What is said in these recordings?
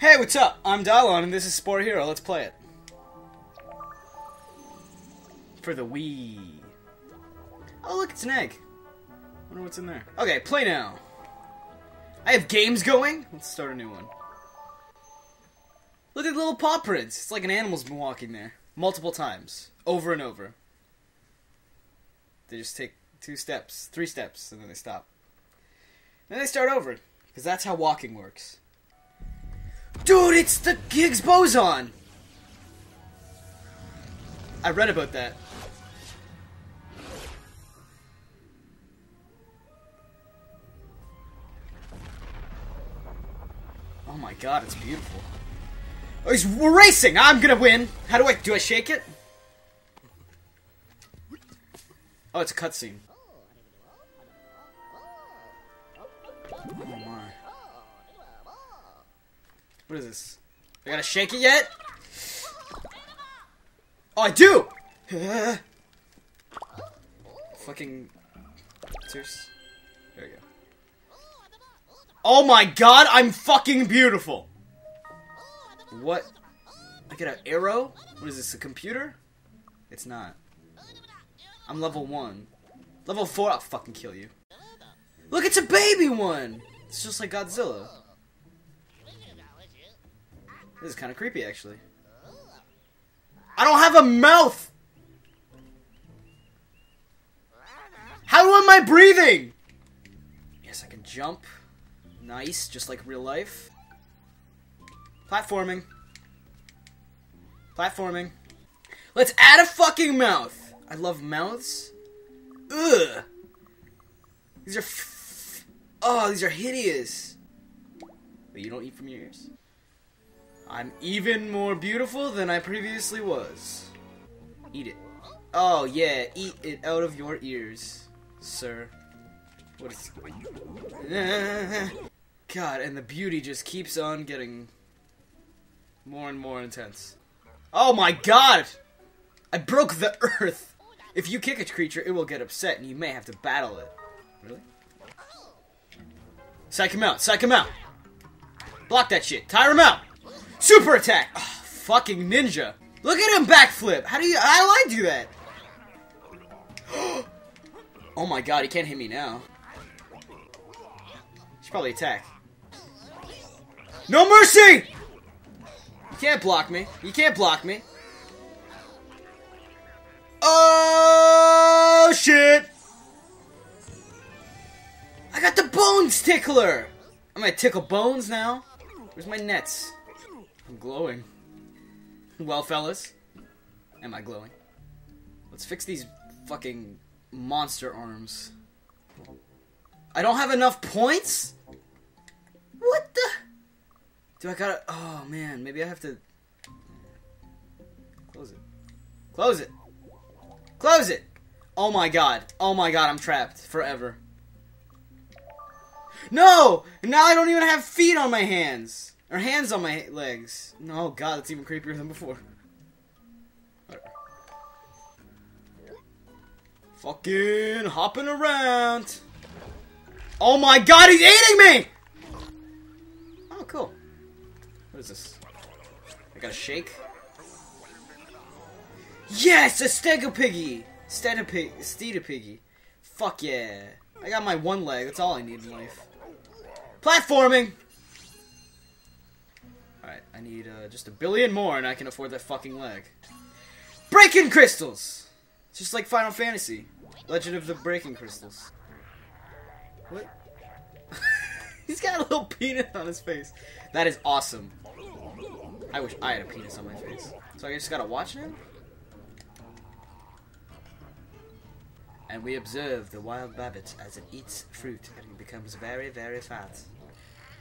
Hey, what's up? I'm Dylon, and this is Spore Hero. Let's play it. For the Wii. Oh, look, it's an egg. wonder what's in there. Okay, play now. I have games going. Let's start a new one. Look at the little paw prints. It's like an animal's been walking there multiple times, over and over. They just take two steps, three steps, and then they stop. Then they start over, because that's how walking works. Dude, it's the Higgs boson! I read about that. Oh my god, it's beautiful. Oh, he's racing! I'm gonna win! How do I do I shake it? Oh, it's a cutscene. What is this? I gotta shake it yet? Oh, I do! Fucking... Serious? There we go. Oh my god, I'm fucking beautiful! What? I get an arrow? What is this, a computer? It's not. I'm level 1. Level 4, I'll fucking kill you. Look, it's a baby one! It's just like Godzilla. This is kind of creepy, actually. I don't have a mouth! How am I breathing? Yes, I can jump. Nice, just like real life. Platforming. Platforming. Let's add a fucking mouth. I love mouths. Ugh. These are. oh, these are hideous. But you don't eat from your ears. I'm even more beautiful than I previously was. Eat it. Oh yeah, eat it out of your ears, sir. What is? God, and the beauty just keeps on getting more and more intense. Oh my god! I broke the earth! If you kick a creature, it will get upset and you may have to battle it. Really? Psych him out, psych him out! Block that shit, tire him out! Super attack! Oh, fucking ninja! Look at him backflip! How do you- how do I do that? oh my god, he can't hit me now. Should probably attack. No mercy! You can't block me. You can't block me. Oh shit! I got the bones tickler! I'm gonna tickle bones now. Where's my nets? Glowing. Well, fellas, am I glowing? Let's fix these fucking monster arms. I don't have enough points? What the? Do I gotta? Oh man, maybe I have to. Close it. Close it. Close it! Oh my god. Oh my god, I'm trapped forever. No! Now I don't even have feet on my hands. Or hands on my legs. No, god, that's even creepier than before. Fucking hopping around. Oh my god, he's eating me! Oh, cool. What is this? I got a shake? Yes, a Stegopiggy! Stedopig, Stedopiggy. Fuck yeah. I got my one leg, that's all I need in life. Platforming! I need uh, just a billion more and I can afford that fucking leg. Breaking crystals! It's just like Final Fantasy. Legend of the Breaking Crystals. What? He's got a little penis on his face. That is awesome. I wish I had a penis on my face. So I just gotta watch him? And we observe the wild rabbit as it eats fruit and becomes very, very fat.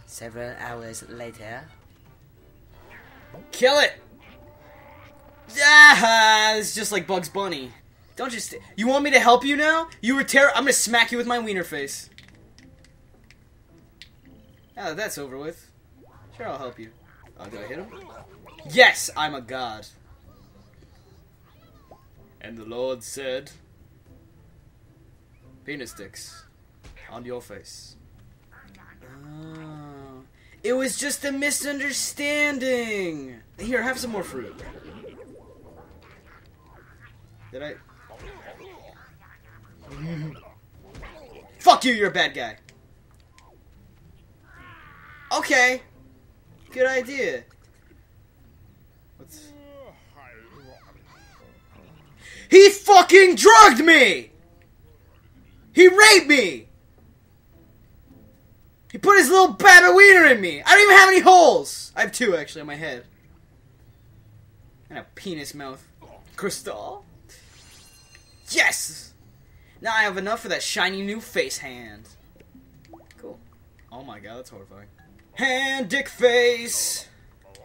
Several hours later. Kill it! Ah, it's just like Bugs Bunny. Don't just. You want me to help you now? You were terror. I'm gonna smack you with my wiener face. Now that that's over with, sure I'll help you. Oh, did I hit him? Yes, I'm a god. And the Lord said, "Penis sticks on your face." It was just a misunderstanding. Here, have some more fruit. Did I? Fuck you, you're a bad guy. Okay. Good idea. What's... He fucking drugged me! He raped me! He put his little baby wiener in me! I don't even have any holes! I have two, actually, on my head. And a penis mouth. Crystal? Yes! Now I have enough for that shiny new face hand. Cool. Oh my god, that's horrifying. Hand, dick face!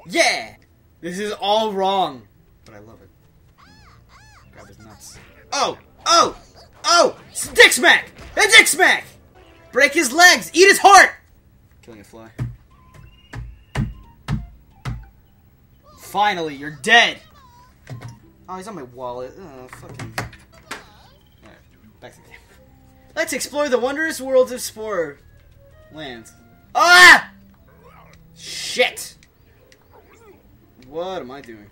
Yeah! This is all wrong. But I love it. Grab his nuts. Oh! Oh! Oh! It's a dick smack! A dick smack! Break his legs! Eat his heart! Killing a fly. Finally, you're dead! Oh, he's on my wallet. Oh, fucking. Alright, back to the game. Let's explore the wondrous worlds of Spore Land. Ah! Shit! What am I doing?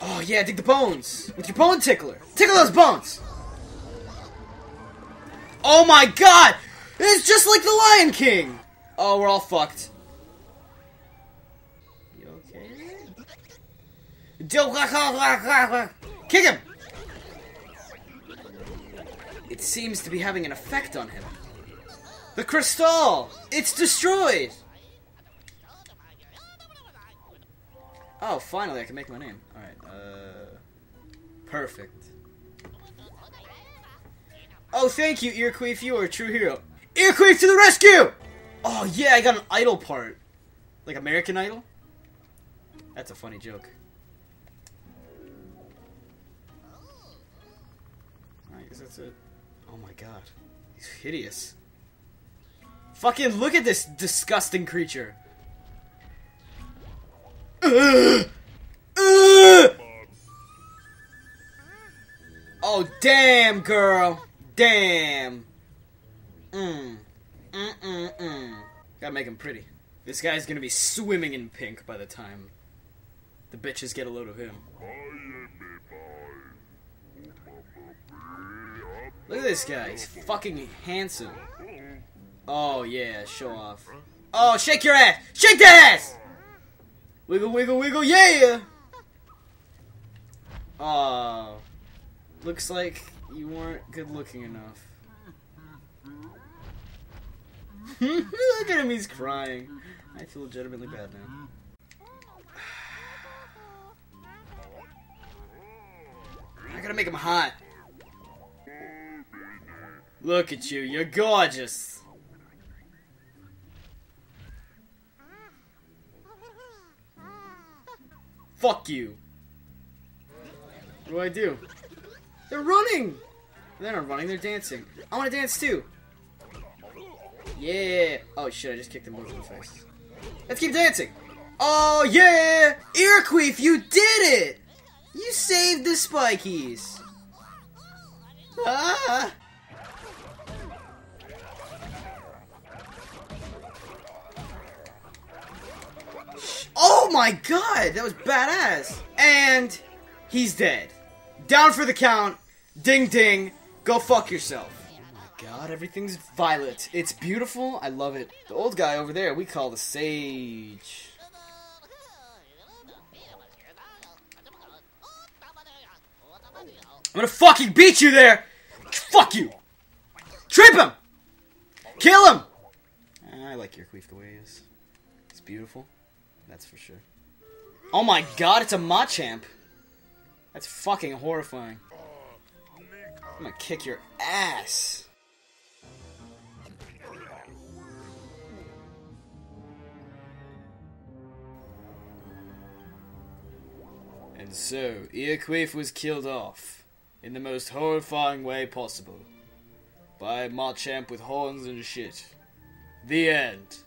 Oh yeah, dig the bones with your bone tickler. Tickle those bones. Oh my god! It's just like the Lion King. Oh, we're all fucked. You okay? Kick him! It seems to be having an effect on him. The crystal! It's destroyed! Oh, finally I can make my name. Alright, uh... Perfect. Oh, thank you, Earqueef. You are a true hero. Earqueef to the rescue! Oh, yeah, I got an idol part. Like American Idol? That's a funny joke. I guess that's it. Oh my god. He's hideous. Fucking look at this disgusting creature. Ugh! Ugh! Oh, damn, girl. Damn. Mm. Mm-mm-mm. Gotta make him pretty. This guy's gonna be swimming in pink by the time the bitches get a load of him. Look at this guy. He's fucking handsome. Oh, yeah. Show off. Oh, shake your ass! Shake that ass! Wiggle, wiggle, wiggle, yeah! Oh. Looks like you weren't good looking enough. Look at him, he's crying. I feel legitimately bad now. I gotta make him hot. Look at you, you're gorgeous. Fuck you. What do I do? They're running! They're not running, they're dancing. I wanna dance too. Yeah. Oh shit, I just kicked him in the face. Let's keep dancing. Oh yeah! Earqueef, you did it! You saved the spikies. Ah! Oh my god, that was badass. And he's dead. Down for the count. Ding ding. Go fuck yourself. Oh my god, everything's violet. It's beautiful. I love it. The old guy over there, we call the sage. I'm gonna fucking beat you there! Fuck you! Trip him! Kill him! Ah, I like your queef the way he is. It's beautiful. That's for sure. Oh my god, it's a Machamp! That's fucking horrifying. I'm gonna kick your ass! And so, Earqueef was killed off, in the most horrifying way possible, by a Machamp with horns and shit. The end.